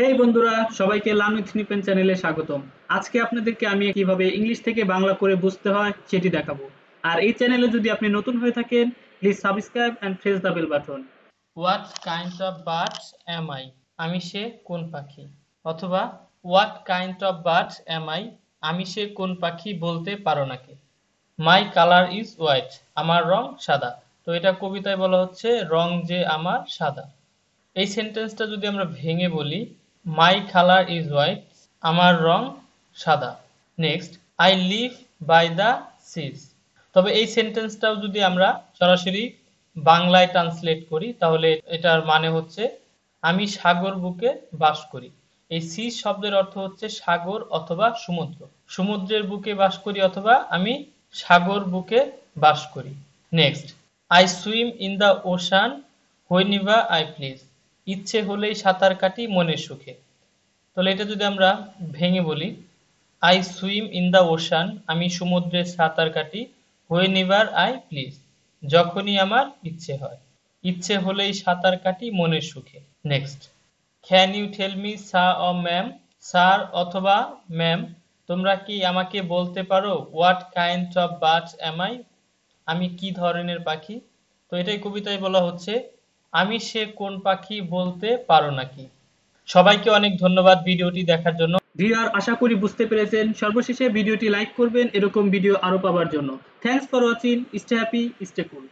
হেই বন্ধুরা, সবাইকে লার্ন নিপেন চ্যানেলে স্বাগতম। আজকে আপনাদেরকে আমি কীভাবে ইংলিশ থেকে বাংলা করে বুঝতে হয় সেটি দেখাবো। আর এই চ্যানেলে যদি আপনি নতুন হয়ে থাকেন please subscribe and press the bell button what kind of birds am I আমি সে কোন পাখি? অথবা what kind of birds am I আমি সে কোন পাখি বলতে পারো নাকি? মাই কালার ইজ হোয়াইট আমার রং সাদা। তো এটা কবিতায় বলা হচ্ছে, রং যে আমার সাদা। এই সেন্টেন্সটা যদি আমরা ভেঙে বলি মাই কালার ইজ হোয়াইট আমার রং সাদা। Next I live by the seas তবে এই সেন্টেন্সটাও যদি আমরা সরাসরি বাংলায় ট্রান্সলেট করি, তাহলে এটার মানে হচ্ছে আমি সাগর বুকে বাস করি। এই সি শব্দের অর্থ হচ্ছে সাগর অথবা সমুদ্র। সমুদ্রের বুকে বাস করি অথবা আমি সাগর বুকে বাস করি। Next I swim in the ocean whenever I please ইচ্ছে হলেই সাঁতার কাটি মনের সুখে। তাহলে এটা যদি আমরা ভেঙে বলি I swim in the ocean আমি সমুদ্রে সাঁতার কাটি হোয়েনিভার আই প্লিজ যখনই আমার ইচ্ছে হয়। ইচ্ছে হলেই সাঁতার কাটি মনের সুখে। Next can you tell me সা অ ম্যাম স্যার অথবা ম্যাম তোমরা কি আমাকে বলতে পারো what kind of birds am I আমি কি ধরনের পাখি? তো এটাই কবিতায় বলা হচ্ছে আমি সে কোন পাখি বলতে পারো নাকি? সবাইকে অনেক ধন্যবাদ ভিডিওটি দেখার জন্য। ভিউয়ার আশা করি বুঝতে পেরেছেন। সর্বশেষে ভিডিওটি লাইক করবেন, এরকম ভিডিও আরও পাওয়ার জন্য। Thanks for watching stay happy stay cool